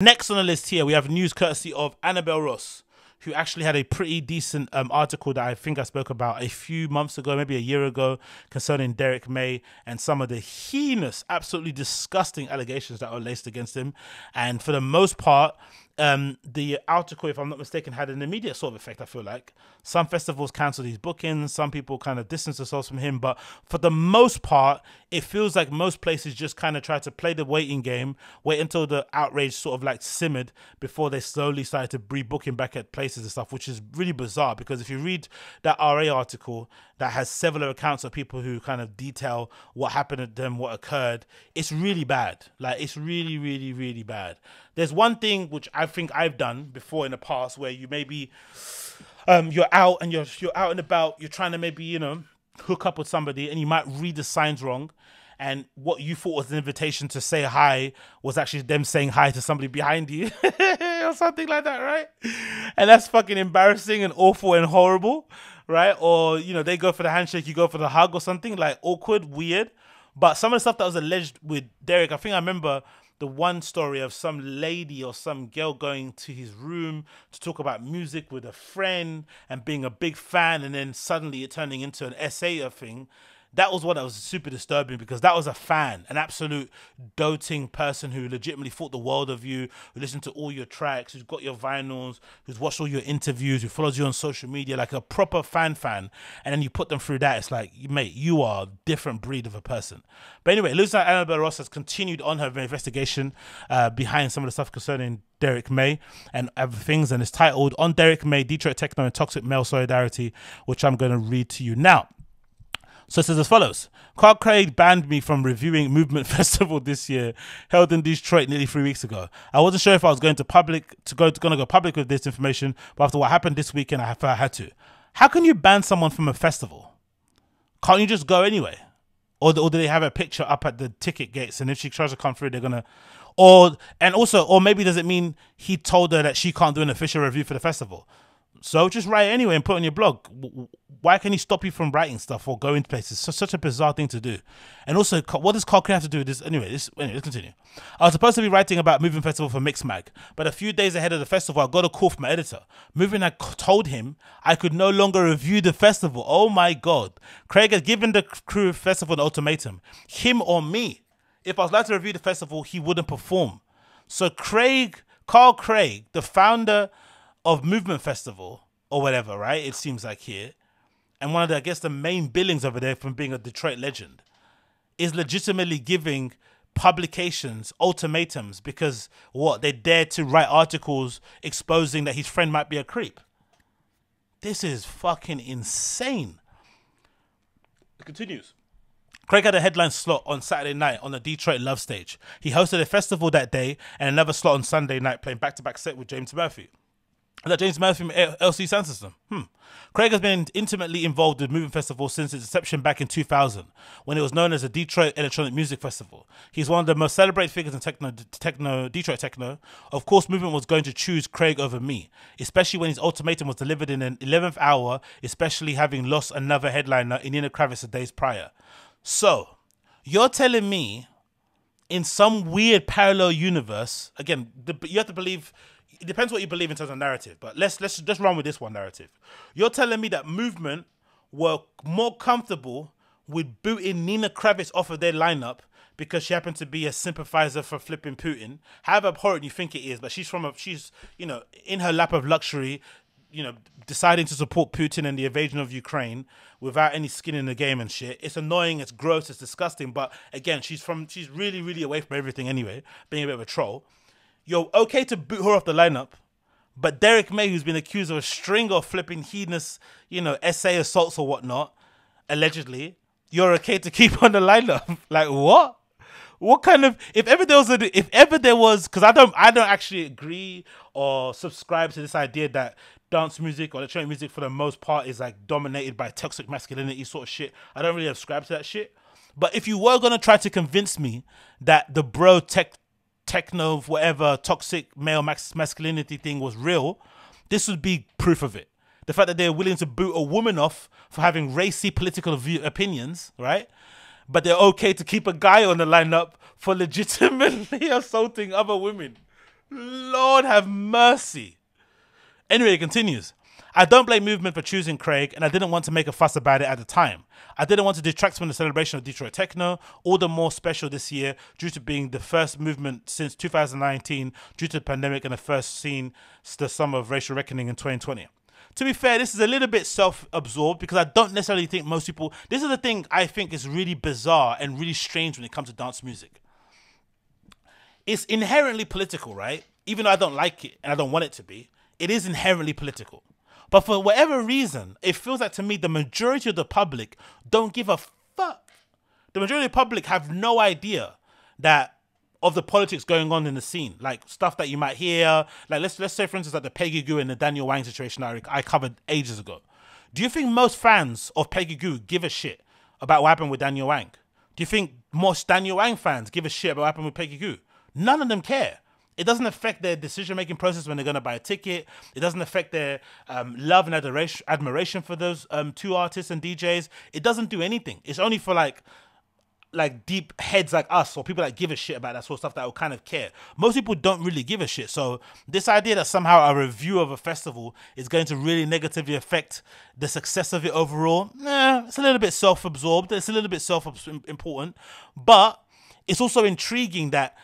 Next on the list here, we have news courtesy of Annabel Ross, who actually had a pretty decent um, article that I think I spoke about a few months ago, maybe a year ago, concerning Derrick May and some of the heinous, absolutely disgusting allegations that were laced against him. And for the most part, um, the article, if I'm not mistaken, had an immediate sort of effect. I feel like some festivals cancelled his bookings, some people kind of distanced themselves from him, but for the most part, it feels like most places just kind of try to play the waiting game, wait until the outrage sort of like simmered before they slowly started to rebook him back at places and stuff, which is really bizarre because if you read that RA article that has several accounts of people who kind of detail what happened to them, what occurred, it's really bad. Like it's really, really, really bad. There's one thing which I think I've done before in the past where you maybe um, you're out and you're you're out and about, you're trying to maybe, you know, hook up with somebody and you might read the signs wrong and what you thought was an invitation to say hi was actually them saying hi to somebody behind you or something like that, right? And that's fucking embarrassing and awful and horrible, right? Or you know, they go for the handshake, you go for the hug or something like awkward, weird. But some of the stuff that was alleged with Derrick, I think I remember the one story of some lady or some girl going to his room to talk about music with a friend and being a big fan, and then suddenly it turning into an essay thing that was what was super disturbing because that was a fan, an absolute doting person who legitimately thought the world of you, who listened to all your tracks, who's got your vinyls, who's watched all your interviews, who follows you on social media, like a proper fan fan. And then you put them through that. It's like, mate, you are a different breed of a person. But anyway, it looks like Annabel Ross has continued on her investigation uh, behind some of the stuff concerning Derrick May and other things, and it's titled On Derrick May, Detroit Techno and Toxic Male Solidarity, which I'm going to read to you now. So it says as follows Carl Craig banned me from reviewing Movement Festival this year, held in Detroit nearly three weeks ago. I wasn't sure if I was going to public to go to gonna go public with this information, but after what happened this weekend, I I had to. How can you ban someone from a festival? Can't you just go anyway? Or, or do they have a picture up at the ticket gates and if she tries to come through, they're gonna or and also or maybe does it mean he told her that she can't do an official review for the festival? So just write anyway and put on your blog. Why can he stop you from writing stuff or going to places? It's such a bizarre thing to do. And also, what does Carl have to do with this? Anyway, this, anyway, let's continue. I was supposed to be writing about Movement Festival for Mixmag, but a few days ahead of the festival, I got a call from my editor. Movement had told him I could no longer review the festival. Oh my God. Craig had given the crew festival an ultimatum. Him or me. If I was allowed to review the festival, he wouldn't perform. So Craig, Carl Craig, the founder of Movement Festival or whatever, right? It seems like here, and one of the I guess the main billings over there from being a Detroit legend is legitimately giving publications ultimatums because what they dared to write articles exposing that his friend might be a creep. This is fucking insane. It continues. Craig had a headline slot on Saturday night on the Detroit Love Stage. He hosted a festival that day and another slot on Sunday night playing back to back set with James Murphy. That James Murphy from LCD Soundsystem? Hmm. Craig has been intimately involved with Movement Festival since its inception back in 2000, when it was known as the Detroit Electronic Music Festival. He's one of the most celebrated figures in techno, techno, Detroit techno. Of course, Movement was going to choose Craig over me, especially when his ultimatum was delivered in an 11th hour, especially having lost another headliner in Nina Kraviz the days prior. So, you're telling me in some weird parallel universe, again, you have to believe it depends what you believe in terms of narrative, but let's let's just run with this one narrative. You're telling me that movement were more comfortable with booting Nina Kraviz off of their lineup because she happened to be a sympathizer for flipping Putin. However abhorrent you think it is, but she's from a she's you know in her lap of luxury, you know deciding to support Putin and the invasion of Ukraine without any skin in the game and shit. It's annoying, it's gross, it's disgusting. But again, she's from she's really really away from everything anyway, being a bit of a troll you're okay to boot her off the lineup, but Derrick May, who's been accused of a string of flipping heinous, you know, SA assaults or whatnot, allegedly, you're okay to keep on the lineup. like what? What kind of if ever there was a if ever there was because I don't I don't actually agree or subscribe to this idea that dance music or electronic music for the most part is like dominated by toxic masculinity sort of shit. I don't really subscribe to that shit. But if you were gonna try to convince me that the bro tech techno, whatever toxic male masculinity thing was real, this would be proof of it. The fact that they're willing to boot a woman off for having racy political view, opinions, right? But they're okay to keep a guy on the lineup for legitimately assaulting other women. Lord have mercy. Anyway, it continues. I don't blame Movement for choosing Craig, and I didn't want to make a fuss about it at the time. I didn't want to detract from the celebration of Detroit Techno, all the more special this year due to being the first movement since 2019 due to the pandemic and the first seen the summer of racial reckoning in 2020 to be fair, this is a little bit self-absorbed because I don't necessarily think most people. This is the thing I think is really bizarre and really strange when it comes to dance music. It's inherently political, right? Even though I don't like it and I don't want it to be, it is inherently political. But for whatever reason, it feels like to me the majority of the public don't give a fuck. The majority of the public have no idea that of the politics going on in the scene, like stuff that you might hear. Like let's let's say for instance like the Peggy Gou and the Daniel Wang situation I, I covered ages ago. Do you think most fans of Peggy Gou give a shit about what happened with Daniel Wang? Do you think most Daniel Wang fans give a shit about what happened with Peggy Gou? None of them care. It doesn't affect their decision making process when they're going to buy a ticket. It doesn't affect their um, love and adoration, admiration for those um, two artists and DJs. It doesn't do anything. It's only for like like deep heads like us or people that give a shit about that sort of stuff that will kind of care. Most people don't really give a shit. So this idea that somehow a review of a festival is going to really negatively affect the success of it overall, it's a little bit self-absorbed. It's a little bit self-important, but it's also intriguing that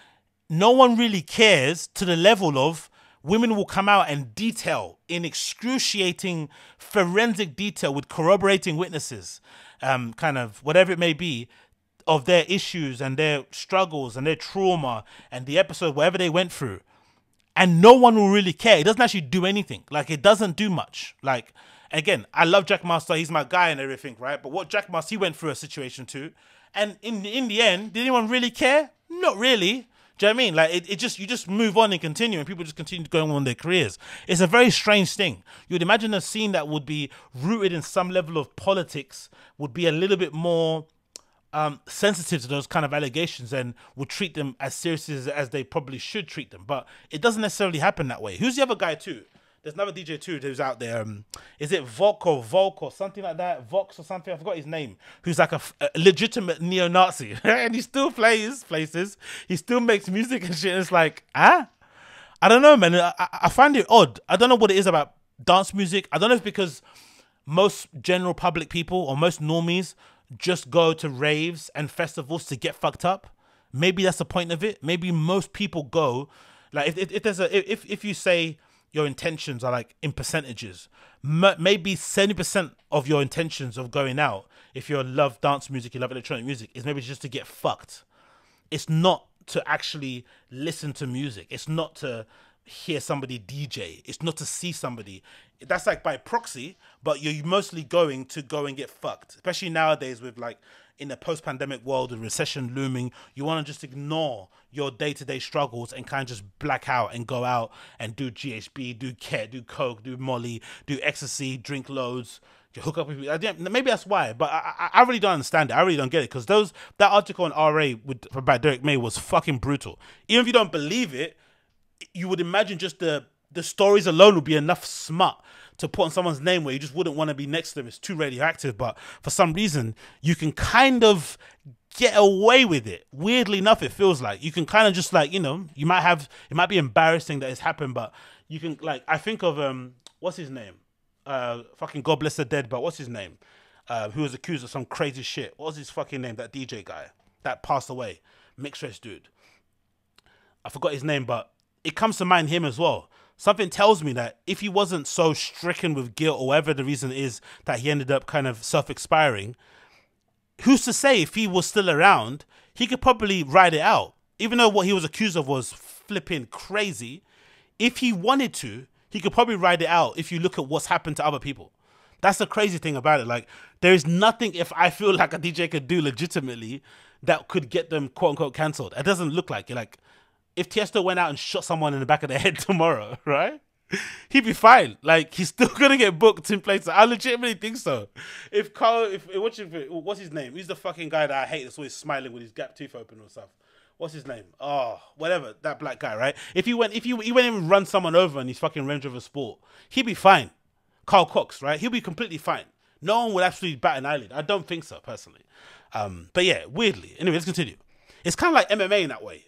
no one really cares to the level of women will come out and detail in excruciating forensic detail with corroborating witnesses um, kind of whatever it may be of their issues and their struggles and their trauma and the episode, whatever they went through. And no one will really care. It doesn't actually do anything. Like, it doesn't do much. Like, again, I love Jackmaster. He's my guy and everything, right? But what Jackmaster, he went through a situation too. And in, in the end, did anyone really care? Not really. Do you know what I mean? Like it, it just you just move on and continue, and people just continue going on their careers. It's a very strange thing. You'd imagine a scene that would be rooted in some level of politics would be a little bit more um, sensitive to those kind of allegations and would treat them as seriously as, as, they probably should treat them. But it doesn't necessarily happen that way. Who's the other guy too? There's another DJ too who's out there. Um, is it Volk or Volk or something like that? Vox or something? I forgot his name. Who's like a, a legitimate neo-Nazi, and he still plays places. He still makes music and shit. And it's like, ah, I don't know, man. I, I find it odd. I don't know what it is about dance music. I don't know if because most general public people or most normies just go to raves and festivals to get fucked up. Maybe that's the point of it. Maybe most people go, like if, if, if there's a if if you say your intentions are like in percentages, maybe seventy percent of your intentions of going out, if you love dance music, you love electronic music, is maybe just to get fucked. It's not to actually listen to music. It's not to hear somebody DJ. It's not to see somebody. That's like by proxy, but you're mostly going to go and get fucked. Especially nowadays with like in the post-pandemic world with recession looming, you want to just ignore your day-to-day struggles and kind of just black out and go out and do GHB, do ket, do coke, do molly, do ecstasy, drink loads. You hook up with maybe that's why, but I, I really don't understand it. I really don't get it because those that article on RA with about Derrick May was fucking brutal. Even if you don't believe it, you would imagine just the the stories alone would be enough smut to put on someone's name where you just wouldn't want to be next to them. It's too radioactive, but for some reason you can kind of get away with it. Weirdly enough, it feels like you can kind of just like you know you might have it might be embarrassing that it's happened, but you can like I think of um what's his name, uh fucking God bless the dead, but what's his name, uh, who was accused of some crazy shit. What was his fucking name? That DJ guy that passed away, mixed race dude. I forgot his name, but it comes to mind him as well. Something tells me that if he wasn't so stricken with guilt or whatever the reason is that he ended up kind of self expiring, who's to say if he was still around, he could probably ride it out. Even though what he was accused of was flipping crazy, if he wanted to, he could probably ride it out if you look at what's happened to other people. That's the crazy thing about it. Like, there is nothing if I feel like a DJ could do legitimately that could get them quote unquote cancelled. It doesn't look like it. Like, if Tiesto went out and shot someone in the back of the head tomorrow, right? He'd be fine. Like he's still gonna get booked in places. I legitimately think so. If Carl, if what's his, what's his name? He's the fucking guy that I hate. That's always smiling with his gap tooth open or stuff. What's his name? Oh, whatever. That black guy, right? If he went, if he, he went and run someone over in his fucking Range Rover Sport, he'd be fine. Carl Cox, right? He'll be completely fine. No one would actually bat an eyelid. I don't think so, personally. Um, but yeah, weirdly. Anyway, let's continue. It's kind of like MMA in that way.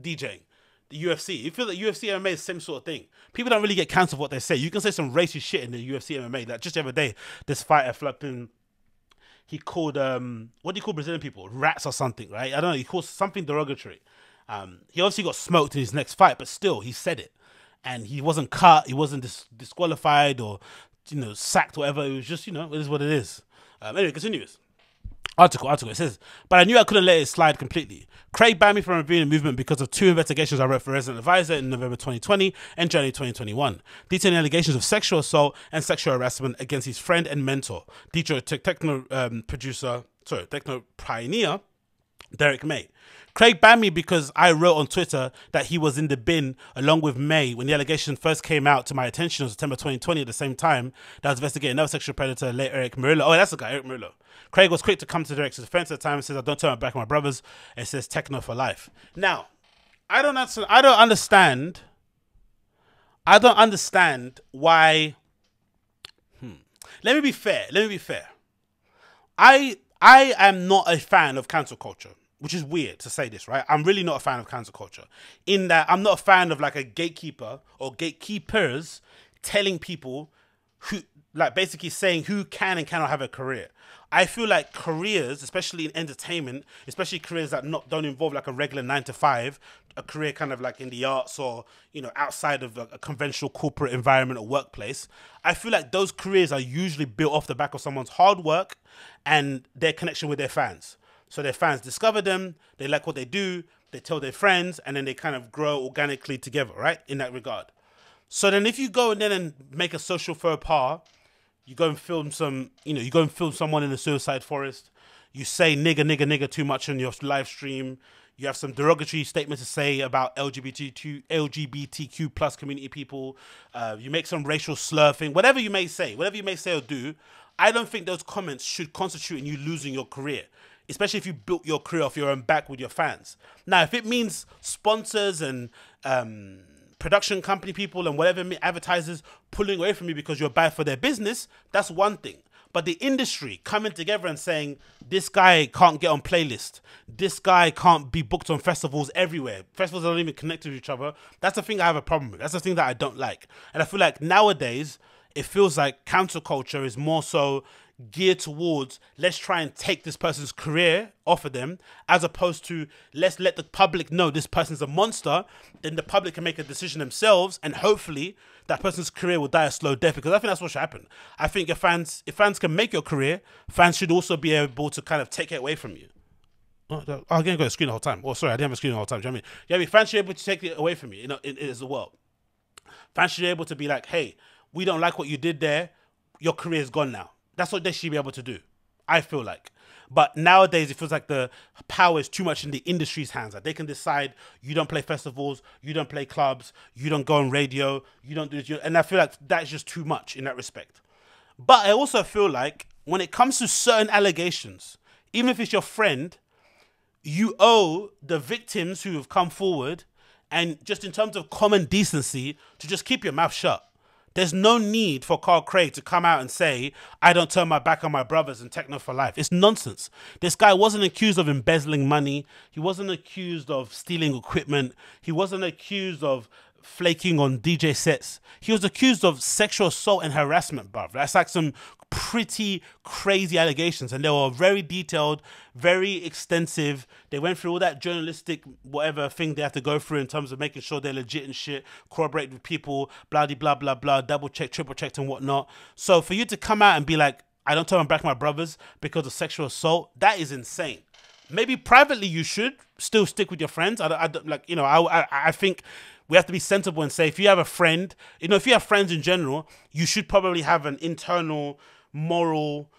DJing. the UFC. You feel that UFC MMA is the same sort of thing. People don't really get cancelled what they say. You can say some racist shit in the UFC MMA. Like just the other day, this fighter flipping he called um what do you call Brazilian people? Rats or something, right? I don't know. He called something derogatory. Um, he obviously got smoked in his next fight, but still he said it, and he wasn't cut. He wasn't dis- disqualified or you know sacked, whatever. It was just you know it is what it is. Um, anyway, continues. Article, article. It says, but I knew I couldn't let it slide completely. Craig banned me from reviewing the movement because of two investigations I wrote for Resident Advisor in November 2020 and January 2021, detailing allegations of sexual assault and sexual harassment against his friend and mentor, Detroit techno um, producer, sorry, techno pioneer, Derrick May. Craig banned me because I wrote on Twitter that he was in the bin along with May when the allegation first came out to my attention in September 2020 at the same time that I was investigating another sexual predator, late Erick Morillo. Oh, that's the guy, Erick Morillo. Craig was quick to come to Derrick's defense at the time and says, I don't turn my back on my brothers. It says techno for life. Now, I don't understand, I don't understand. I don't understand why. Hmm. Let me be fair. Let me be fair. I I am not a fan of cancel culture which is weird to say this, right? I'm really not a fan of cancel culture. In that I'm not a fan of like a gatekeeper or gatekeepers telling people who like basically saying who can and cannot have a career. I feel like careers, especially in entertainment, especially careers that not don't involve like a regular nine to five, a career kind of like in the arts or you know outside of a, a conventional corporate environment or workplace. I feel like those careers are usually built off the back of someone's hard work and their connection with their fans. So their fans discover them, they like what they do, they tell their friends, and then they kind of grow organically together, right? In that regard. So then if you go and then and make a social faux pas, you go and film some, you know, you go and film someone in the suicide forest, you say nigger, nigger, nigger too much on your live stream, you have some derogatory statements to say about LGBTQ, LGBTQ plus community people, uh, you make some racial slur thing, whatever you may say, whatever you may say or do, I don't think those comments should constitute in you losing your career especially if you built your career off your own back with your fans. Now, if it means sponsors and um, production company people and whatever advertisers pulling away from you because you're bad for their business, that's one thing. But the industry coming together and saying this guy can't get on playlist, this guy can't be booked on festivals everywhere. Festivals don't even connect with each other. That's the thing I have a problem with. That's the thing that I don't like. And I feel like nowadays it feels like counterculture is more so geared towards let's try and take this person's career off of them as opposed to let's let the public know this person's a monster then the public can make a decision themselves and hopefully that person's career will die a slow death because i think that's what should happen i think if fans if fans can make your career fans should also be able to kind of take it away from you Oh, oh I'm gonna go to screen the whole time. Oh, sorry, I didn't have a screen the whole time. Do you know what I mean? Yeah, I mean, fans should be able to take it away from you. You know, it is the world. Fans should be able to be like, "Hey, we don't like what you did there. Your career is gone now." That's what they should be able to do. I feel like. But nowadays, it feels like the power is too much in the industry's hands. Like they can decide you don't play festivals, you don't play clubs, you don't go on radio, you don't do this. And I feel like that's just too much in that respect. But I also feel like when it comes to certain allegations, even if it's your friend, you owe the victims who have come forward and just in terms of common decency to just keep your mouth shut. There's no need for Carl Craig to come out and say, I don't turn my back on my brothers and techno for life. It's nonsense. This guy wasn't accused of embezzling money. He wasn't accused of stealing equipment. He wasn't accused of flaking on DJ sets. He was accused of sexual assault and harassment, bruv. That's like some pretty crazy allegations, and they were very detailed, very extensive. They went through all that journalistic whatever thing they have to go through in terms of making sure they're legit and shit, corroborate with people, blah blah blah blah, double check, triple checked, and whatnot. So for you to come out and be like, I don't turn back my brothers because of sexual assault, that is insane. Maybe privately you should still stick with your friends. I, I like you know I, I I think we have to be sensible and say if you have a friend, you know, if you have friends in general, you should probably have an internal moral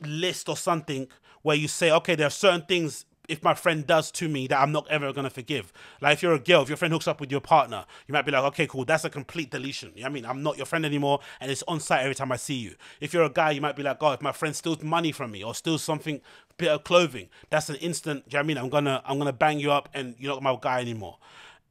list or something where you say, okay, there are certain things if my friend does to me that I'm not ever gonna forgive. Like if you're a girl, if your friend hooks up with your partner, you might be like, okay, cool, that's a complete deletion. You know I mean? I'm not your friend anymore and it's on site every time I see you. If you're a guy, you might be like, oh, if my friend steals money from me or steals something bit of clothing, that's an instant, you know I mean? I'm gonna I'm gonna bang you up and you're not my guy anymore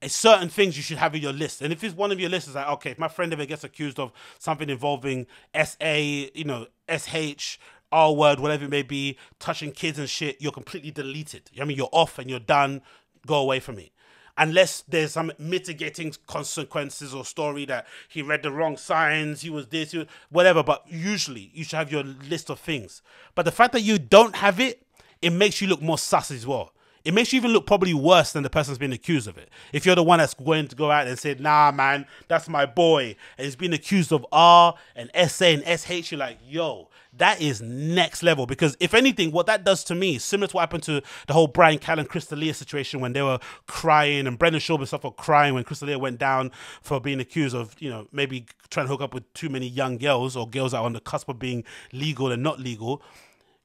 certain things you should have in your list. And if it's one of your lists, it's like, okay, if my friend ever gets accused of something involving SA, you know, SH, R word, whatever it may be, touching kids and shit, you're completely deleted. I mean, you're off and you're done. Go away from me. unless there's some mitigating consequences or story that he read the wrong signs, he was this, he was, whatever. But usually you should have your list of things. But the fact that you don't have it, it makes you look more sus as well. It makes you even look probably worse than the person's being accused of it. If you're the one that's going to go out and say, nah, man, that's my boy, and he's being accused of R and SA and SH, you're like, yo, that is next level. Because if anything, what that does to me similar to what happened to the whole Bryan Callen Chris D'Elia situation when they were crying and Brendan Schaub and stuff were crying when Chris D'Elia went down for being accused of, you know, maybe trying to hook up with too many young girls or girls that are on the cusp of being legal and not legal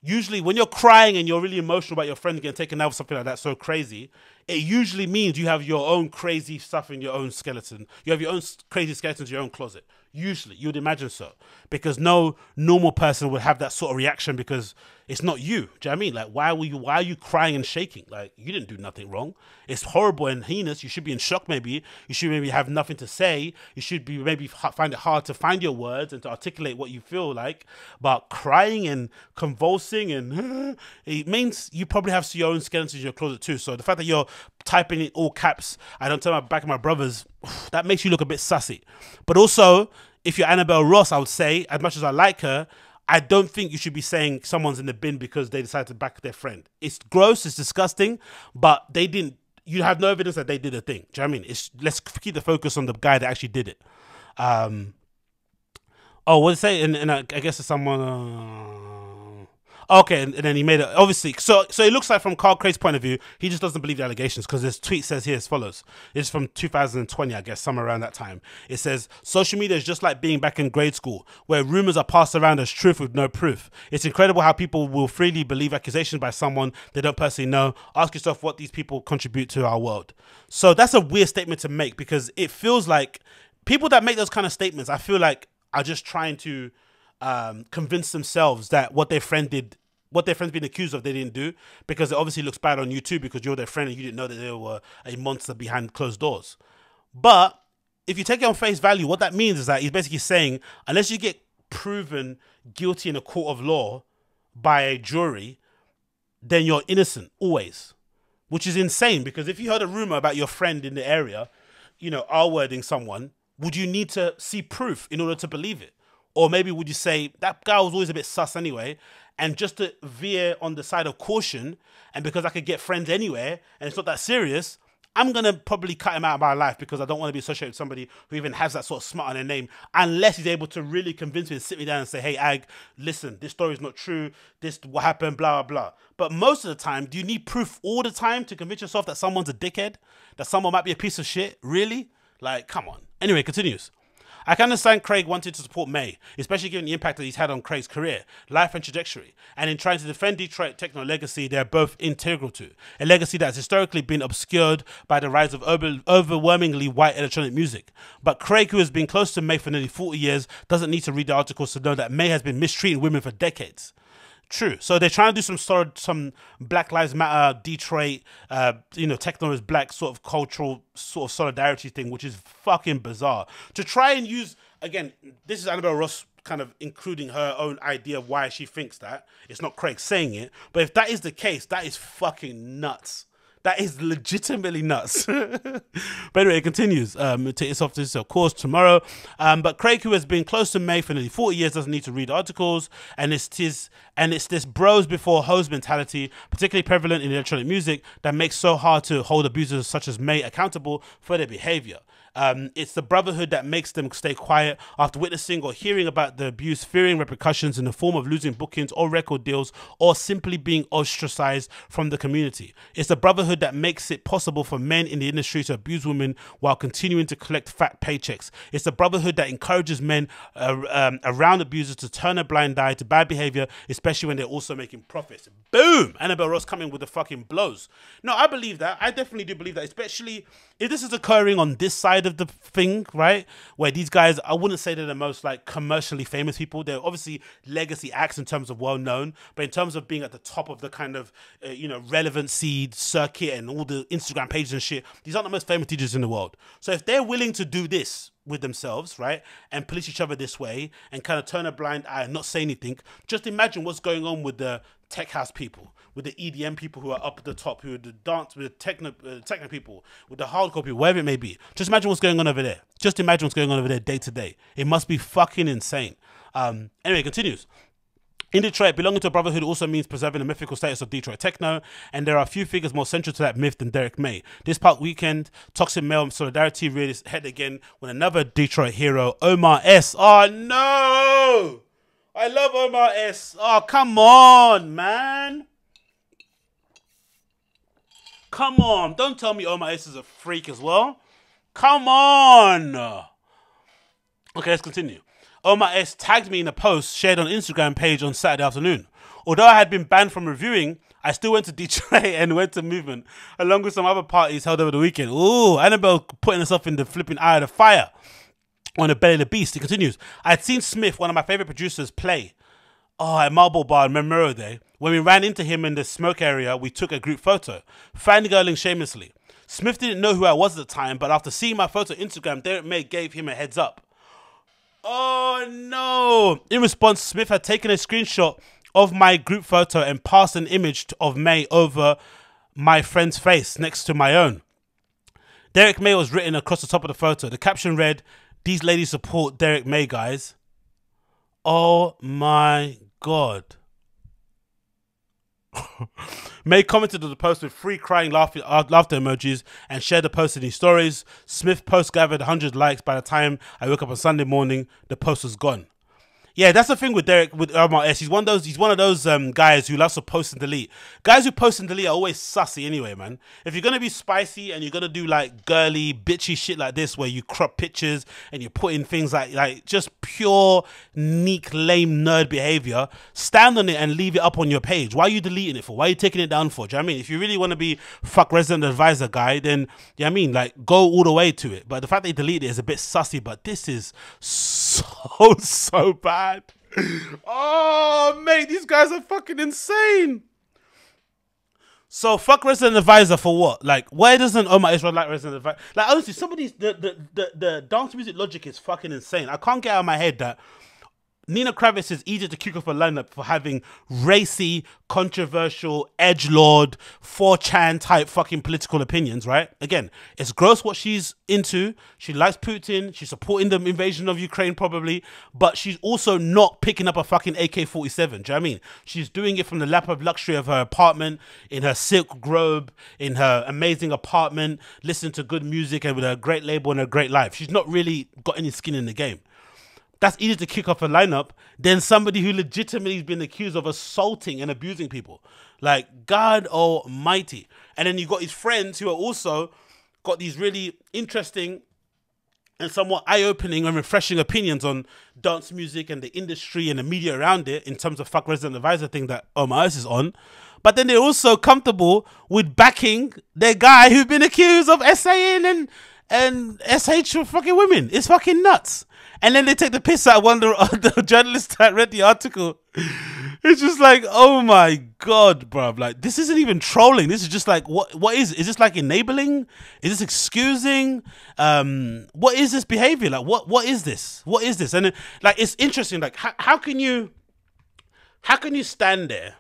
usually when you're crying and you're really emotional about your friend getting taken out for something like that so crazy it usually means you have your own crazy stuff in your own skeleton. You have your own crazy skeletons in your own closet. Usually you would imagine so. Because no normal person would have that sort of reaction because it's not you. Do you know what I mean? Like, why were you? Why are you crying and shaking? Like, you didn't do nothing wrong. It's horrible and heinous. You should be in shock. Maybe you should maybe have nothing to say. You should be maybe find it hard to find your words and to articulate what you feel like. But crying and convulsing and it means you probably have your own skeletons in your closet too. So the fact that you're typing in all caps, I don't tell my back of my brothers, that makes you look a bit sussy. But also, if you're Annabel Ross, I would say, as much as I like her, I don't think you should be saying someone's in the bin because they decided to back their friend. It's gross, it's disgusting, but they didn't. You have no evidence that they did a thing. Do you know what I mean? It's let's keep the focus on the guy that actually did it. Um. Oh, what did it say? And, and I, I guess it's someone. Uh, Okay, and, and, then he made it obviously. So so it looks like from Carl Craig's point of view, he just doesn't believe the allegations because his tweet says here as follows. It's from 2020, I guess, somewhere around that time. It says social media is just like being back in grade school, where rumors are passed around as truth with no proof. It's incredible how people will freely believe accusations by someone they don't personally know. Ask yourself what these people contribute to our world. So that's a weird statement to make because it feels like people that make those kind of statements, I feel like are just trying to um, convince themselves that what their friend did, what their friend's been accused of, they didn't do because it obviously looks bad on you too because you're their friend and you didn't know that they were a monster behind closed doors. But if you take it on face value, what that means is that he's basically saying unless you get proven guilty in a court of law by a jury, then you're innocent always, which is insane because if you heard a rumor about your friend in the area, you know, R wording someone, would you need to see proof in order to believe it? Or maybe would you say that guy was always a bit sus anyway? And just to veer on the side of caution, and because I could get friends anywhere and it's not that serious, I'm gonna probably cut him out of my life because I don't want to be associated with somebody who even has that sort of smart on their name, unless he's able to really convince me and sit me down and say, "Hey, Ag, listen, this story is not true. This what happened, blah blah." But most of the time, do you need proof all the time to convince yourself that someone's a dickhead, that someone might be a piece of shit? Really? Like, come on. Anyway, continues. I can understand Craig wanted to support May, especially given the impact that he's had on Craig's career, life, and trajectory. And in trying to defend Detroit techno legacy, they're both integral to a legacy that has historically been obscured by the rise of over- overwhelmingly white electronic music. But Craig, who has been close to May for nearly 40 years, doesn't need to read the articles to know that May has been mistreating women for decades. True. So they're trying to do some sort of some Black Lives Matter, Detroit, uh, you know, techno is black sort of cultural sort of solidarity thing, which is fucking bizarre. To try and use again, this is Annabel Ross kind of including her own idea of why she thinks that. It's not Craig saying it, but if that is the case, that is fucking nuts. That is legitimately nuts. but anyway, it continues. Um, it takes off this, of course, tomorrow. Um, but Craig, who has been close to May for nearly 40 years, doesn't need to read articles. And it's his, and it's this bros before hoes mentality, particularly prevalent in electronic music, that makes so hard to hold abusers such as May accountable for their behavior. Um, it's the brotherhood that makes them stay quiet after witnessing or hearing about the abuse, fearing repercussions in the form of losing bookings or record deals, or simply being ostracized from the community. It's the brotherhood that makes it possible for men in the industry to abuse women while continuing to collect fat paychecks. It's the brotherhood that encourages men uh, um, around abusers to turn a blind eye to bad behavior, especially when they're also making profits. Boom! Annabel Ross coming with the fucking blows. No, I believe that. I definitely do believe that, especially if this is occurring on this side of the thing, right? Where these guys, I wouldn't say they're the most like commercially famous people. They're obviously legacy acts in terms of well known, but in terms of being at the top of the kind of uh, you know relevancy circuit and all the Instagram pages and shit, these aren't the most famous teachers in the world. So if they're willing to do this, with themselves, right, and police each other this way, and kind of turn a blind eye and not say anything. Just imagine what's going on with the tech house people, with the EDM people who are up at the top, who are the dance, with the techno, uh, techno people, with the hardcore people, wherever it may be. Just imagine what's going on over there. Just imagine what's going on over there day to day. It must be fucking insane. Um, anyway, continues. In Detroit, belonging to a brotherhood also means preserving the mythical status of Detroit techno, and there are a few figures more central to that myth than Derrick May. This past weekend, Toxic Male Solidarity reared its head again when another Detroit hero, Omar S. Oh no! I love Omar S. Oh, come on, man. Come on. Don't tell me Omar S is a freak as well. Come on. Okay, let's continue. Omar S tagged me in a post shared on Instagram page on Saturday afternoon. Although I had been banned from reviewing, I still went to Detroit and went to Movement, along with some other parties held over the weekend. Ooh, Annabel putting herself in the flipping eye of the fire on the belly of the beast. He continues, I had seen Smith, one of my favorite producers, play. Oh, at Marble Bar in Memorial Day. When we ran into him in the smoke area, we took a group photo, fangirling shamelessly. Smith didn't know who I was at the time, but after seeing my photo on Instagram, Derrick May gave him a heads up. Oh no! In response, Smith had taken a screenshot of my group photo and passed an image of May over my friend's face next to my own. Derrick May was written across the top of the photo. The caption read, These ladies support Derrick May, guys. Oh my god. May commented on the post with three crying laughter, uh, laughter emojis and shared the post in his stories. Smith post gathered 100 likes. By the time I woke up on Sunday morning, the post was gone. Yeah, that's the thing with Derrick with Omar S. He's one of those. He's one of those um, guys who loves to post and delete. Guys who post and delete are always sussy anyway, man. If you're gonna be spicy and you're gonna do like girly, bitchy shit like this, where you crop pictures and you put in things like like just pure, neek, lame nerd behavior, stand on it and leave it up on your page. Why are you deleting it for? Why are you taking it down for? Do you know I mean? If you really want to be fuck resident advisor guy, then yeah, I mean like go all the way to it. But the fact that you delete it is a bit sussy. But this is so so bad. Oh, mate, these guys are fucking insane. So fuck resident advisor for what? Like, why doesn't Omar Israel like resident advisor? Like, honestly, some of these the, the the the dance music logic is fucking insane. I can't get out of my head that Nina Kraviz is easy to kick off a lineup for having racy, controversial, edge lord, 4chan type fucking political opinions, right? Again, it's gross what she's into. She likes Putin. She's supporting the invasion of Ukraine, probably, but she's also not picking up a fucking AK 47. Do you know I mean? She's doing it from the lap of luxury of her apartment, in her silk robe, in her amazing apartment, listening to good music and with a great label and a great life. She's not really got any skin in the game that's easier to kick off a lineup than somebody who legitimately has been accused of assaulting and abusing people. Like God Almighty. And then you got his friends who are also got these really interesting and somewhat eye-opening and refreshing opinions on dance music and the industry and the media around it in terms of fuck resident advisor thing that Omar is on. But then they're also comfortable with backing their guy who's been accused of SAing and and SH for fucking women. It's fucking nuts. And then they take the piss out of one of the, the journalists that read the article. It's just like, oh my god, bruv. Like this isn't even trolling. This is just like what what is is this like enabling? Is this excusing? Um what is this behavior? Like what what is this? What is this? And like it's interesting, like how, how can you how can you stand there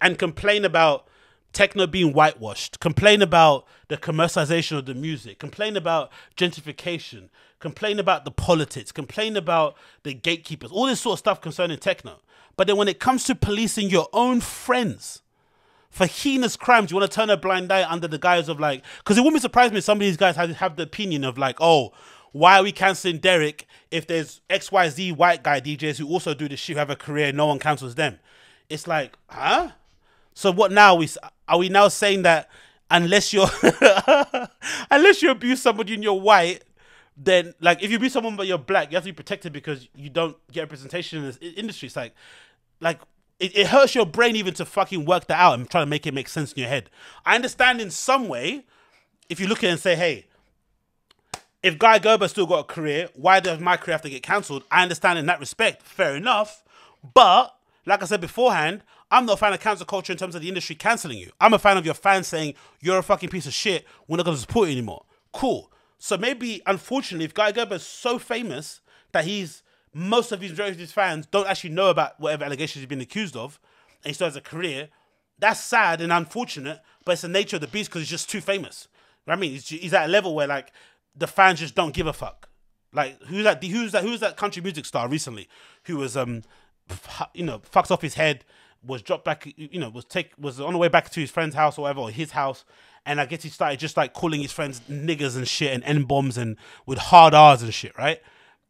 and complain about techno being whitewashed, complain about the commercialization of the music, complain about gentrification, complain about the politics, complain about the gatekeepers, all this sort of stuff concerning techno. But then when it comes to policing your own friends for heinous crimes, you want to turn a blind eye under the guise of like, because it wouldn't surprise me if some of these guys have, have the opinion of like, oh, why are we canceling Derrick if there's XYZ white guy DJs who also do this shit, who have a career, no one cancels them? It's like, huh? So what now? We are we now saying that unless you're unless you abuse somebody and you're white, then like if you be someone but you're black, you have to be protected because you don't get representation in this industry. It's like like it, it hurts your brain even to fucking work that out and try to make it make sense in your head. I understand in some way if you look at it and say, hey, if Guy Gerber still got a career, why does my career have to get cancelled? I understand in that respect, fair enough. But like I said beforehand, I'm not a fan of cancel culture in terms of the industry canceling you. I'm a fan of your fans saying you're a fucking piece of shit. We're not going to support you anymore. Cool. So maybe, unfortunately, if Guy is so famous that he's most of his majority of his fans don't actually know about whatever allegations he's been accused of, and he still has a career. That's sad and unfortunate, but it's the nature of the beast because he's just too famous. I mean, he's, he's at a level where like the fans just don't give a fuck. Like who's that? Who's that? Who's that country music star recently who was um, you know, fucked off his head, was dropped back, you know, was take was on the way back to his friend's house or whatever, or his house, and I guess he started just like calling his friends niggers and shit and n bombs and with hard R's and shit, right?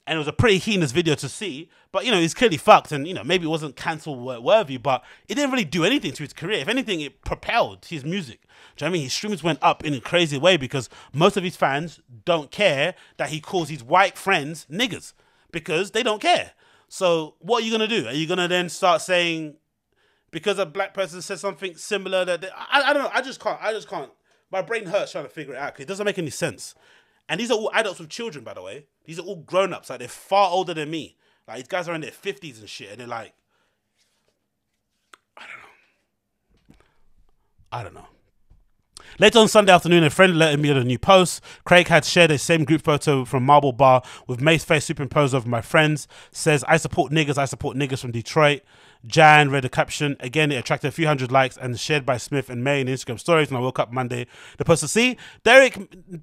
And it was a pretty heinous video to see, but you know he's clearly fucked, and you know maybe it wasn't cancel worthy, but it didn't really do anything to his career. If anything, it propelled his music. Do you know I mean? His streams went up in a crazy way because most of his fans don't care that he calls his white friends niggers because they don't care. So what are you gonna do? Are you gonna then start saying because a black person says something similar that they, I, I don't know. I just can't. I just can't. My brain hurts trying to figure it out it doesn't make any sense. And these are all adults with children, by the way. These are all grown ups. Like they're far older than me. Like these guys are in their fifties and shit, and they're like, I don't know. I don't know. Later on Sunday afternoon, a friend alerted me on a new post. Craig had shared a same group photo from Marble Bar with May's face superimposed over my friends. Says, I support niggas, I support niggas from Detroit. Jan read the caption. Again, it attracted a few hundred likes and shared by Smith and May in Instagram stories. And I woke up Monday. The post to see Derrick,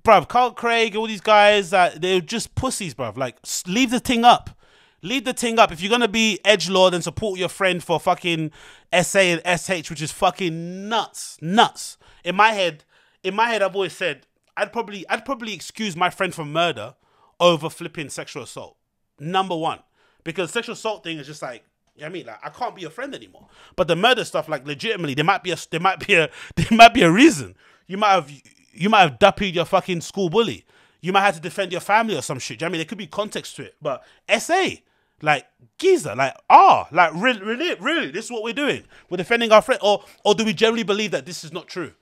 bruv, Carl Craig, all these guys, uh, they're just pussies, bruv. Like, leave the thing up. Leave the thing up. If you're gonna be edge lord and support your friend for fucking SA and SH, which is fucking nuts, nuts. In my head, in my head, I've always said I'd probably I'd probably excuse my friend from murder over flipping sexual assault. Number one, because sexual assault thing is just like you know what I mean, like I can't be your friend anymore. But the murder stuff, like legitimately, there might be a there might be a there might be a reason. You might have you might have duppied your fucking school bully. You might have to defend your family or some shit. You know I mean, there could be context to it. But SA, like geezer, like ah, like really, really, really, this is what we're doing. We're defending our friend, or or do we generally believe that this is not true?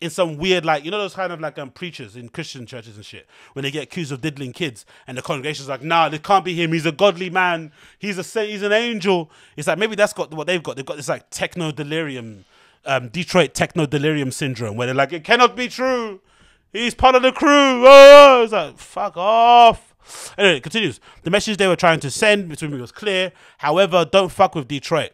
In some weird, like you know, those kind of like um preachers in Christian churches and shit, when they get accused of diddling kids, and the congregation's like, nah, it can't be him. He's a godly man. He's a. He's an angel. It's like maybe that's got what they've got. They've got this like techno delirium, um, Detroit techno delirium syndrome, where they're like, it cannot be true. He's part of the crew. Oh, it's like fuck off. Anyway, it continues. The message they were trying to send between me was clear. However, don't fuck with Detroit.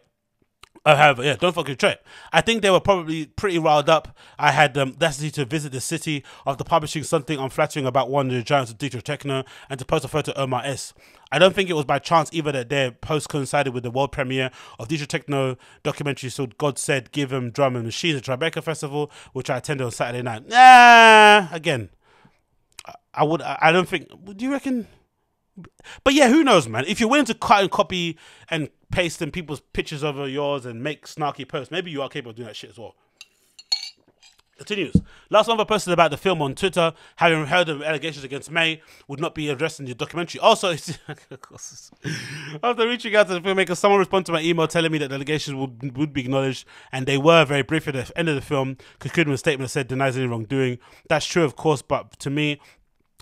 Uh, however, yeah, don't fuck with Detroit. I think they were probably pretty riled up. I had um, the necessity to visit the city after publishing something unflattering about one of the giants of Detroit techno and to post a photo of Omar S. I don't think it was by chance either that their post coincided with the world premiere of Detroit techno documentary so God Said Give Him Drum and Machines at Tribeca Festival, which I attended on Saturday night. Nah, again, I would. I don't think. Do you reckon? But yeah, who knows, man? If you're willing to cut and copy and paste in people's pictures over yours and make snarky posts, maybe you are capable of doing that shit as well. Continues. Last month, I posted about the film on Twitter, having heard of allegations against May would not be addressed in the documentary. Also, after reaching out to the filmmaker, someone responded to my email telling me that the allegations would, would be acknowledged, and they were very brief at the end of the film, a statement said denies any wrongdoing. That's true, of course, but to me,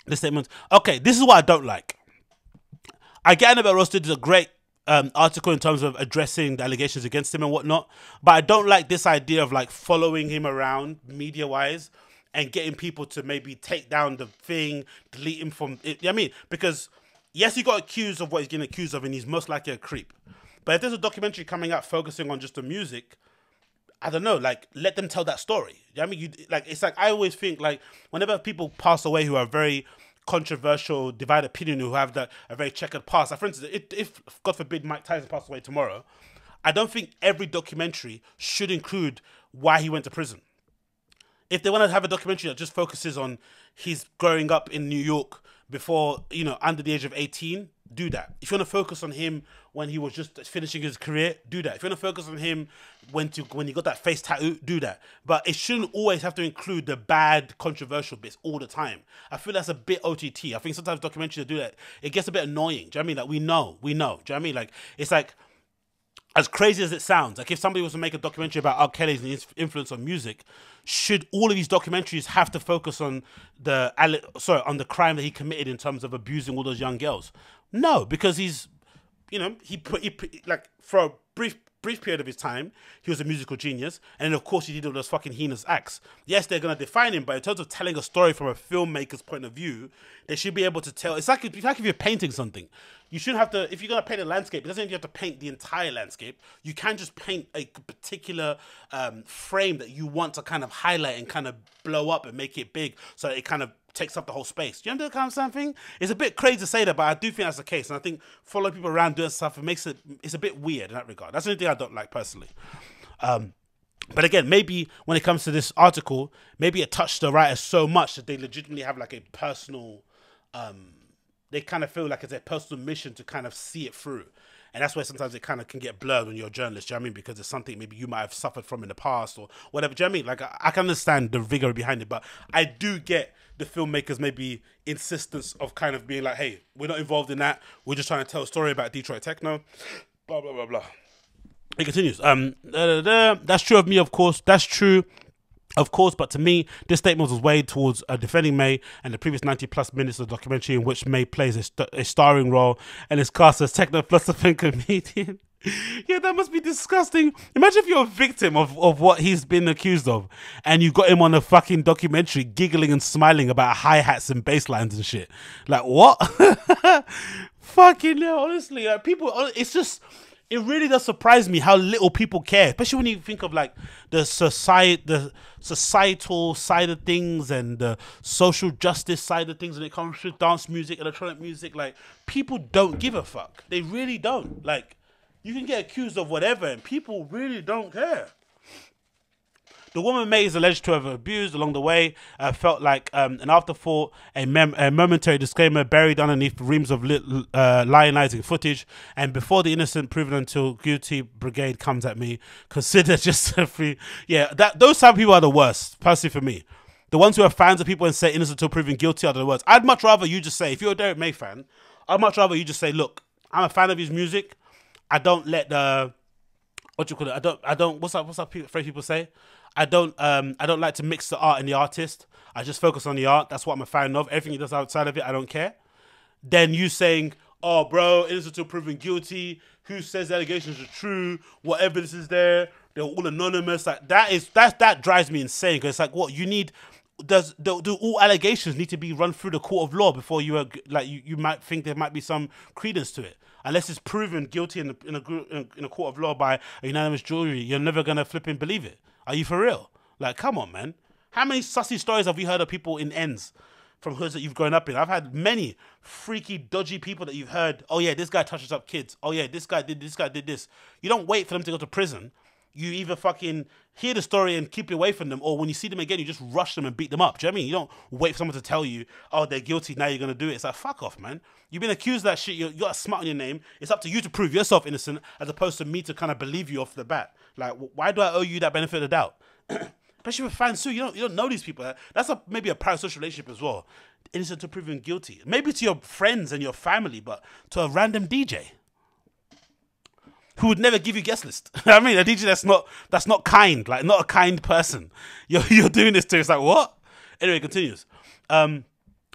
the statement. Okay, this is what I don't like. I get Annabel Ross did a great um, article in terms of addressing the allegations against him and whatnot, but I don't like this idea of like following him around media wise and getting people to maybe take down the thing, delete him from it. You know I mean, because yes, he got accused of what he's getting accused of, and he's most likely a creep. But if there's a documentary coming out focusing on just the music, I don't know, like let them tell that story. You know I mean, you like it's like I always think like whenever people pass away who are very controversial, divided opinion, who have that a very checkered past. Like for instance, if, if God forbid Mike Tyson passed away tomorrow, I don't think every documentary should include why he went to prison. If they want to have a documentary that just focuses on his growing up in New York before you know under the age of 18 do that. If you want to focus on him when he was just finishing his career do that. If you want to focus on him when to when he got that face tattoo do that. But it shouldn't always have to include the bad controversial bits all the time. I feel that's a bit ott i think sometimes documentaries do that. It gets a bit annoying. Do you know I mean? Like we know we know. Do you know I mean? Like it's like as crazy as it sounds, like if somebody was to make a documentary about R. Kelly's influence on music, should all of these documentaries have to focus on the sorry on the crime that he committed in terms of abusing all those young girls? No, because he's, you know, he put he put, like for a brief brief period of his time, he was a musical genius, and of course he did all those fucking heinous acts. Yes, they're gonna define him, but in terms of telling a story from a filmmaker's point of view, they should be able to tell. It's like it's like if you're painting something, you shouldn't have to. If you're gonna paint a landscape, it doesn't mean you have to paint the entire landscape. You can just paint a particular um, frame that you want to kind of highlight and kind of blow up and make it big, so it kind of takes up the whole space. Do you understand something? It's a bit crazy to say that, but I do think that's the case. And I think following people around doing stuff it makes it it's a bit weird in that regard. That's the only thing I don't like personally. Um, but again, maybe when it comes to this article, maybe it touched the writer so much that they legitimately have like a personal um, they kind of feel like it's a personal mission to kind of see it through. And that's where sometimes it kind of can get blurred when you're a journalist. Do you know I mean? Because it's something maybe you might have suffered from in the past or whatever. Do you know I mean? Like, I, I can understand the vigor behind it, but I do get the filmmakers maybe insistence of kind of being like, hey, we're not involved in that. We're just trying to tell a story about Detroit techno. Blah, blah, blah, blah. It continues. Um, da, da, da. That's true of me, of course. That's true of course, but to me, this statement was weighed towards uh, defending May and the previous 90 plus minutes of the documentary in which May plays a, st- a starring role and is cast as techno philosopher and comedian. yeah, that must be disgusting. Imagine if you're a victim of, of what he's been accused of and you got him on a fucking documentary giggling and smiling about hi hats and bass lines and shit. Like, what? fucking hell, honestly. Like, people, it's just it really does surprise me how little people care, especially when you think of like the society, the societal side of things and the social justice side of things when it comes to dance music, electronic music. Like people don't give a fuck. They really don't. Like you can get accused of whatever, and people really don't care. The woman May is alleged to have abused along the way uh, felt like um, an afterthought, a, a, momentary disclaimer buried underneath reams of uh, lionizing footage. And before the innocent proven until guilty brigade comes at me, consider just a free. Yeah, that those type of people are the worst, personally for me. The ones who are fans of people and say innocent until proven guilty are the worst. I'd much rather you just say, if you're a Derrick May fan, I'd much rather you just say, look, I'm a fan of his music. I don't let the what do you call it? I don't. I don't. What's that? What's that phrase people say? I don't um I don't like to mix the art and the artist. I just focus on the art. That's what I'm a fan of. Everything he does outside of it, I don't care. Then you saying, "Oh, bro, innocent until proven guilty. Who says the allegations are true? What evidence is there? They're all anonymous." Like that is that that drives me insane. Because it's like, what you need. Does do, do, all allegations need to be run through the court of law before you are like you, you might think there might be some credence to it? Unless it's proven guilty in a, in a in a court of law by a unanimous jury, you're never gonna flip and believe it. Are you for real? Like, come on, man. How many sussy stories have you heard of people in ends from hoods that you've grown up in? I've had many freaky, dodgy people that you've heard. Oh yeah, this guy touches up kids. Oh yeah, this guy did this guy did this. You don't wait for them to go to prison. You either fucking hear the story and keep away from them, or when you see them again, you just rush them and beat them up. Do you know I mean? You don't wait for someone to tell you, oh, they're guilty, now you're gonna do it. It's like fuck off, man. You've been accused of that shit. You got a smart on your name. It's up to you to prove yourself innocent, as opposed to me to kind of believe you off the bat. Like, why do I owe you that benefit of the doubt? Especially with fans too, you don't you don't know these people. That's a maybe a parasocial relationship as well. Innocent to proven guilty. Maybe to your friends and your family, but to a random DJ who would never give you guest list. I mean, a DJ that's not that's not kind, like not a kind person. You're you're doing this to. It's like what? Anyway, continues. Um,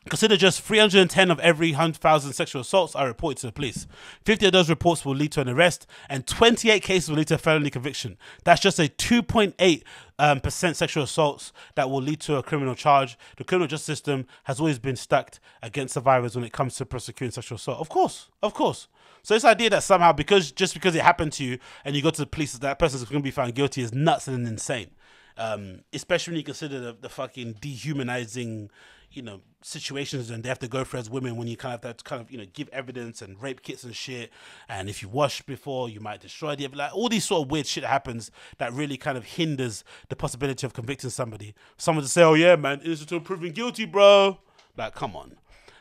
Consider just 310 of every 100,000 sexual assaults are reported to the police. 50 of those reports will lead to an arrest, and 28 cases will lead to a felony conviction. That's just a 2.8 um, percent sexual assaults that will lead to a criminal charge. The criminal justice system has always been stacked against survivors when it comes to prosecuting sexual assault. Of course, of course. So this idea that somehow because just because it happened to you and you go to the police, that person's going to be found guilty is nuts and insane. Um, especially when you consider the, the fucking dehumanizing you know situations and they have to go through as women when you kind of have to kind of you know give evidence and rape kits and shit. And if you wash before you might destroy the like all these sort of weird shit happens that really kind of hinders the possibility of convicting somebody. Someone to say oh yeah man it's until proven guilty bro. Like come on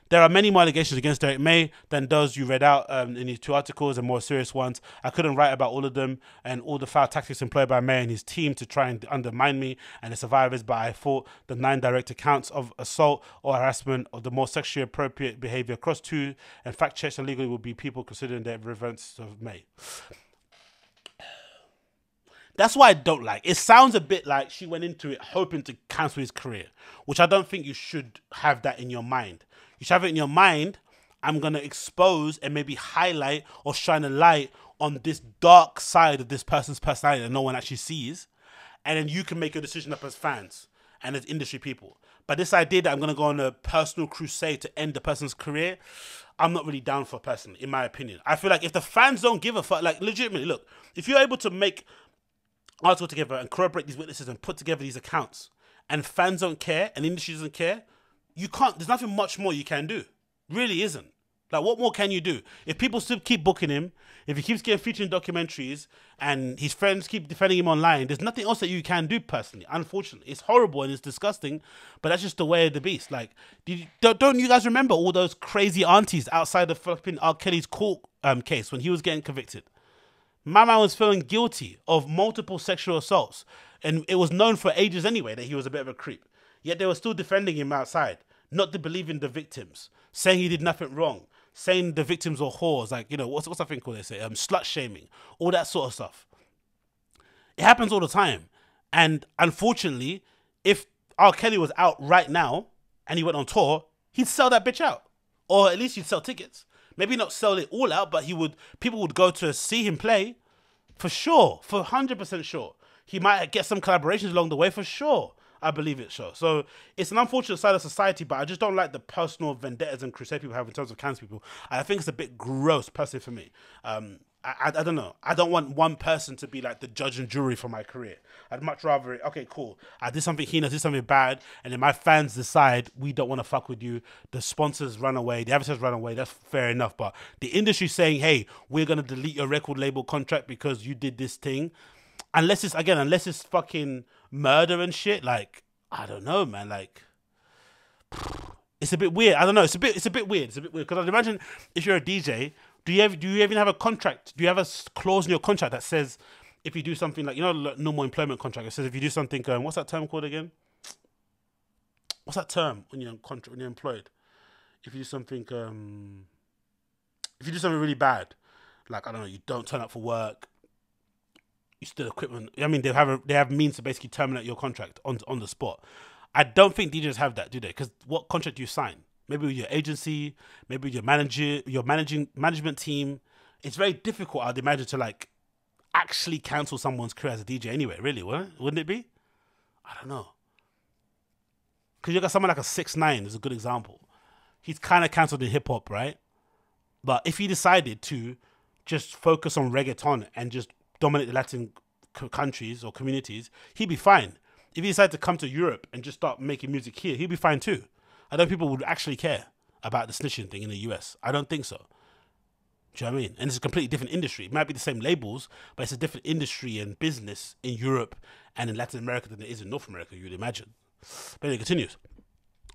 there are many more allegations against Derrick May than those you read out um, in these two articles and more serious ones. I couldn't write about all of them and all the foul tactics employed by May and his team to try and undermine me and the survivors, but I thought the nine direct accounts of assault or harassment of the more sexually appropriate behavior across two and fact checks and would be people considering the events of May. That's why I don't like. It sounds a bit like she went into it hoping to cancel his career, which I don't think you should have that in your mind. You should have it in your mind. I'm gonna expose and maybe highlight or shine a light on this dark side of this person's personality that no one actually sees, and then you can make a decision up as fans and as industry people. But this idea that I'm gonna go on a personal crusade to end the person's career, I'm not really down for personally, in my opinion. I feel like if the fans don't give a fuck, like legitimately, look, if you're able to make article together and corroborate these witnesses and put together these accounts, and fans don't care and industry doesn't care, you can't. There's nothing much more you can do. Really isn't. Like, what more can you do? If people still keep booking him, if he keeps getting featured in documentaries, and his friends keep defending him online, there's nothing else that you can do personally. Unfortunately, it's horrible and it's disgusting, but that's just the way of the beast. Like, you, don't, you guys remember all those crazy aunties outside the flipping R. Kelly's court um, case when he was getting convicted? My man was feeling guilty of multiple sexual assaults, and it was known for ages anyway that he was a bit of a creep. Yet they were still defending him outside, not to believe in the victims, saying he did nothing wrong, saying the victims were whores, like you know what's what's that thing called? They say um, slut shaming, all that sort of stuff. It happens all the time, and unfortunately, if R. Kelly was out right now and he went on tour, he'd sell that bitch out, or at least he'd sell tickets. Maybe not sell it all out, but he would. People would go to see him play, for sure, for hundred percent sure. He might get some collaborations along the way, for sure. I believe it, sure. So it's an unfortunate side of society, but I just don't like the personal vendettas and crusade people have in terms of cancer people. I think it's a bit gross, personally, for me. Um, I, I, I, don't know. I don't want one person to be like the judge and jury for my career. I'd much rather, okay, cool. I did something heinous, did something bad, and then my fans decide we don't want to fuck with you. The sponsors run away, the advertisers run away. That's fair enough. But the industry saying, hey, we're going to delete your record label contract because you did this thing, unless it's, again, unless it's fucking murder and shit, like I don't know, man. Like it's a bit weird. I don't know. It's a bit. It's a bit weird. It's a bit weird because I'd imagine if you're a DJ, do you have, do you even have a contract? Do you have a clause in your contract that says if you do something like you know normal employment contract? It says if you do something. Um, what's that term called again? What's that term when you're contract when you're employed? If you do something, um, if you do something really bad, like I don't know, you don't turn up for work, you steal equipment. I mean, they have a, they have means to basically terminate your contract on on the spot. I don't think DJs have that, do they? Because what contract do you sign? Maybe with your agency, maybe with your manager, your managing management team. It's very difficult, I'd imagine, to like actually cancel someone's career as a DJ anyway. Really, wouldn't wouldn't it be? I don't know. Because you got someone like a six nine is a good example. He's kind of cancelled in hip hop, right? But if he decided to just focus on reggaeton and just dominate the Latin countries or communities, he'd be fine. If he decided to come to Europe and just start making music here, he'd be fine too. I don't people would actually care about the snitching thing in the US. I don't think so. Do you know what I mean? And it's a completely different industry. It might be the same labels, but it's a different industry and business in Europe and in Latin America than it is in North America, you'd imagine. But it continues.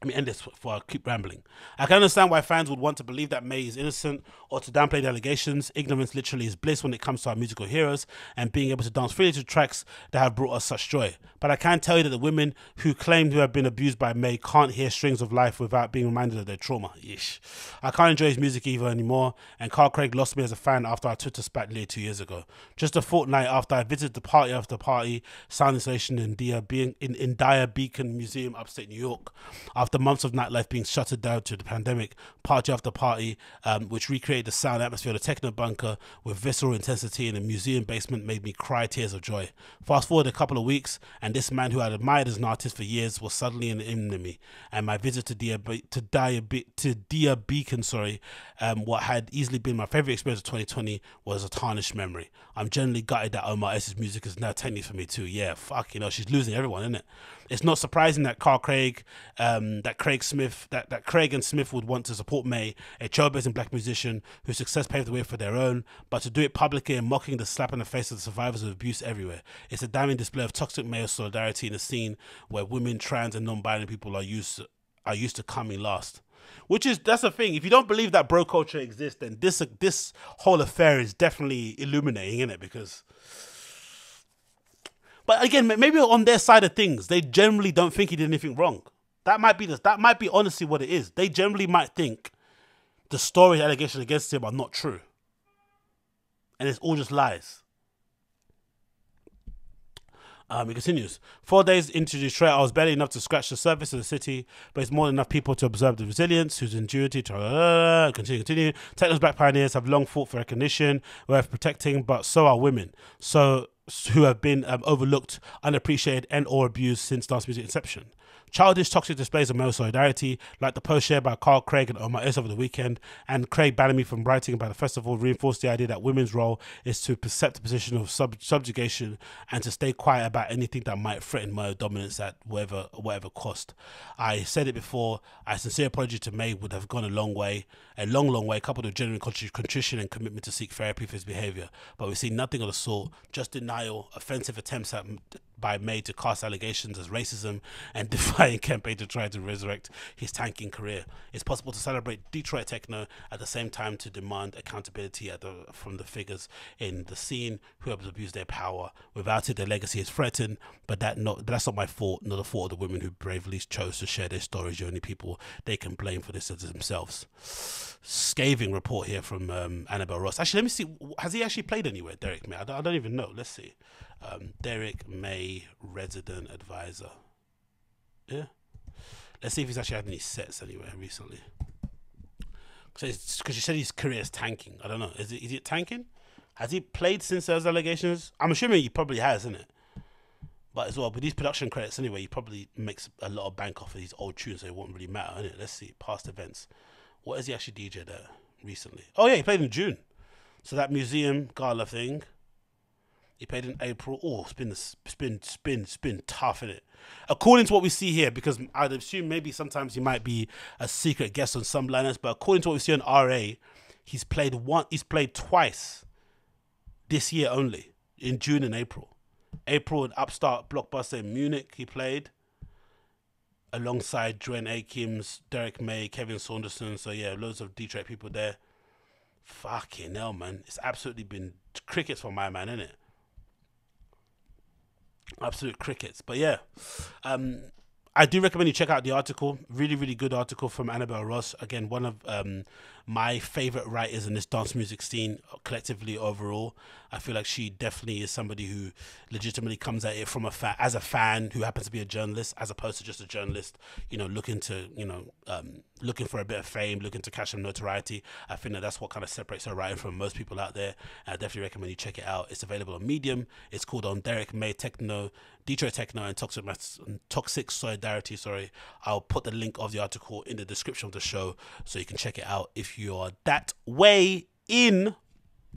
Let me end this before I keep rambling. I can understand why fans would want to believe that May is innocent or to downplay the allegations. Ignorance literally is bliss when it comes to our musical heroes and being able to dance freely to tracks that have brought us such joy. But I can tell you that the women who claim to have been abused by May can't hear strings of life without being reminded of their trauma. Yeesh. I can't enjoy his music either anymore, and Carl Craig lost me as a fan after our Twitter spat nearly two years ago. Just a fortnight after I visited the party after party sound installation in Dia, in, in Dia Beacon Museum, upstate New York. After after months of nightlife being shuttered down to the pandemic, party after party, um, which recreated the sound atmosphere of the techno bunker with visceral intensity in the museum basement, made me cry tears of joy. Fast forward a couple of weeks, and this man who I'd admired as an artist for years was suddenly an enemy, and my visit to Dia to Dia to Dia Beacon, sorry, um, what had easily been my favorite experience of 2020 was a tarnished memory. I'm generally gutted that Omar S's music is now 10 years for me too. Yeah, fuck, you know, she's losing everyone, isn't it? It's not surprising that Carl Craig, um, that Craig Smith, that, that Craig and Smith would want to support May, a trailblazing black musician whose success paved the way for their own, but to do it publicly and mocking the slap in the face of the survivors of abuse everywhere. It's a damning display of toxic male solidarity in a scene where women, trans, and non-binary people are used are used to coming last. Which is that's the thing. If you don't believe that bro culture exists, then this this whole affair is definitely illuminating, in it? Because but again, maybe on their side of things, they generally don't think he did anything wrong. That might be this. That might be honestly what it is. They generally might think the story allegations against him are not true, and it's all just lies. Um, it continues. Four days into Detroit, I was barely enough to scratch the surface of the city, but it's more than enough people to observe the resilience, whose ingenuity to continue, continue. Techno's black pioneers have long fought for recognition, worth protecting, but so are women. So who have been um, overlooked, unappreciated, and or abused since dance music inception. Childish, toxic displays of male solidarity, like the post shared by Carl Craig and Omar S over the weekend, and Craig banning me from writing about the festival, reinforced the idea that women's role is to accept a position of sub- subjugation and to stay quiet about anything that might threaten male dominance at whatever whatever cost. I said it before. A sincere apology to May would have gone a long way, a long, long way, coupled with genuine contrition and commitment to seek therapy for his behaviour. But we see nothing of the sort. Just denial, offensive attempts at by May to cast allegations as racism and defying campaign to try to resurrect his tanking career. It's possible to celebrate Detroit techno at the same time to demand accountability the, from the figures in the scene who have abused their power. Without it, their legacy is threatened. But that not that's not my fault, not the fault of the women who bravely chose to share their stories. The only people they can blame for this are themselves. Scathing report here from um, Annabel Ross. Actually, let me see. Has he actually played anywhere, Derrick? May? I don't, I don't even know. Let's see um, Derrick May, resident advisor. Yeah. Let's see if he's actually had any sets anywhere recently. Because you said his career is tanking. I don't know. Is it, is it tanking? Has he played since those allegations? I'm assuming he probably has, isn't it? But as well, with these production credits anyway, he probably makes a lot of bank off of these old tunes, so it won't really matter, innit? Let's see. Past events. What has he actually DJed there recently? Oh, yeah, he played in June. So that museum gala thing. He paid in April. Oh, it's been it's been it's been it's been tough, in it? According to what we see here, because I'd assume maybe sometimes he might be a secret guest on some liners, but according to what we see on RA, he's played one. He's played twice this year only in June and April. April at Upstart Blockbuster in Munich. He played alongside Juan Atkins, Derrick May, Kevin Saunderson. So yeah, loads of Detroit people there. Fucking hell, man! It's absolutely been crickets for my man, isn't it? Absolute crickets. But yeah, um, I do recommend you check out the article. Really, really good article from Annabel Ross. Again, one of um, my favorite writers in this dance music scene collectively overall. I feel like she definitely is somebody who legitimately comes at it from a fa- as a fan who happens to be a journalist, as opposed to just a journalist, you know, looking to you know um, looking for a bit of fame, looking to catch some notoriety. I think that that's what kind of separates her writing from most people out there. I definitely recommend you check it out. It's available on Medium. It's called on Derrick May Techno, Detroit Techno, and Toxic Toxic Solidarity. Sorry, I'll put the link of the article in the description of the show so you can check it out if you are that way in